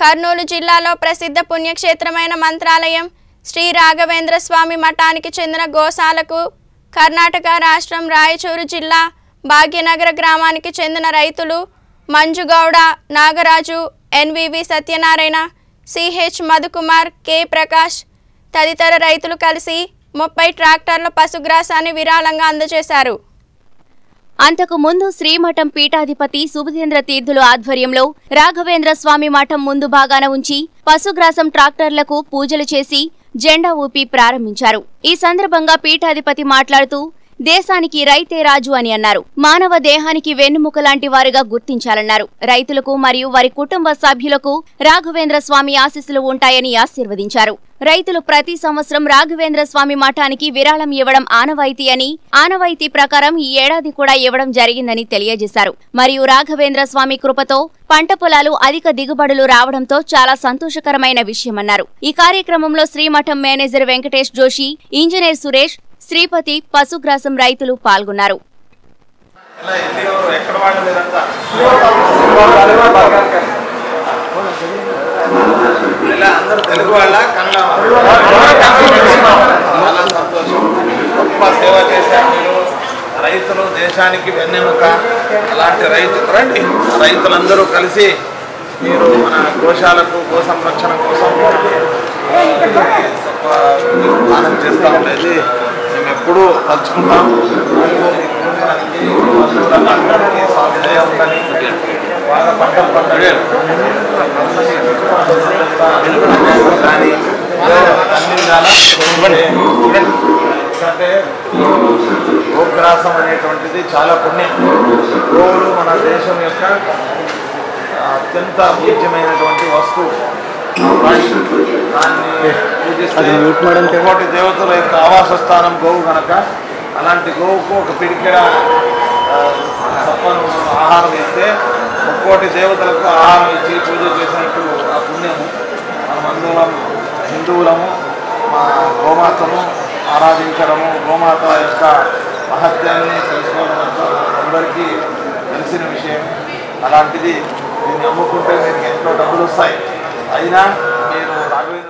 కర్నూలు జిల్లాలో ప్రసిద్ధ పుణ్యక్షేత్రమైన మంత్రాలయం శ్రీ రాఘవేంద్ర స్వామి మఠానికి చెందిన గోశాలకు కర్ణాటక రాష్ట్రం రాయచూరు జిల్లా భాగ్యనగర గ్రామానికి చెందిన రైతులు Manjugowda Nagaraju NVV Satyanarayana CH Madhukumar K Prakash తదితర రైతులు కలిసి ముప్పై ట్రాక్టర్ల పశుగ్రాసాన్ని విరాళంగా అందజేశారు. అంతకు ముందు శ్రీమఠం పీఠాధిపతి సుబుధేంద్ర తీర్థుల ఆధ్వర్యంలో రాఘవేంద్ర స్వామి మఠం ముందు భాగాన ఉంచి పశుగ్రాసం ట్రాక్టర్లకు పూజలు చేసి జెండా ఊపి ప్రారంభించారు. ఈ సందర్భంగా పీఠాధిపతి మాట్లాడుతూ దేశానికి రైతే రాజు అని అన్నారు. మానవ దేహానికి వెన్నుముక లాంటి వారుగా గుర్తించాలన్నారు. రైతులకు మరియు వారి కుటుంబ సభ్యులకు రాఘవేంద్ర స్వామి ఆశీస్సులు ఉంటాయని ఆశీర్వదించారు. రైతులు ప్రతి సంవత్సరం రాఘవేంద్ర స్వామి మఠానికి విరాళం ఇవ్వడం ఆనవాయితీ అని ఆనవాయితీ ప్రకారం ఈ ఏడాది కూడా ఇవ్వడం జరిగిందని తెలియజేశారు. మరియు రాఘవేంద్ర స్వామి కృపతో పంట పొలాలు అధిక దిగుబడులు రావడంతో చాలా సంతోషకరమైన విషయమన్నారు. ఈ కార్యక్రమంలో శ్రీమఠం మేనేజర్ వెంకటేష్ జోషి ఇంజనీర్ సురేష్ శ్రీపతి పశుగ్రాసం రైతులు పాల్గొన్నారు. రైతులు దేశానికి వెన్నెముక. అలాంటి రైతు రండి. రైతులందరూ కలిసి మీరు మన గోశాలకు గో సంరక్షణ కోసం దానం చేస్తూ ఉండేది. ఎప్పుడూ తలుచుకుంటాం అందరికీ స్వామి దయ ఉందని బాగా పంటలు పంటలు కానీ అన్ని విధాలా అంటే గోగ్రాసం అనేటువంటిది చాలా పుణ్యం గోవులు మన దేశం యొక్క అత్యంత పూజ్యమైనటువంటి వస్తువు. కోటి దేవతల యొక్క ఆవాస స్థానం గోవు కనుక అలాంటి గోవుకు ఒక పిడికెడ సప్పను ఆహారం ఇస్తే ముక్కోటి దేవతలకు ఆహారం ఇచ్చి పూజ చేసినట్టు ఆ పుణ్యము. మనమందరం హిందువులము మా గోమాతను ఆరాధించడము గోమాత యొక్క మహత్యాన్ని తెలుసుకోవడం అందరికీ తెలిసిన విషయం. అలాంటిది దీన్ని అమ్ముకుంటే మీకు ఎంతో డబ్బులు వస్తాయి 还有呢，比如那个。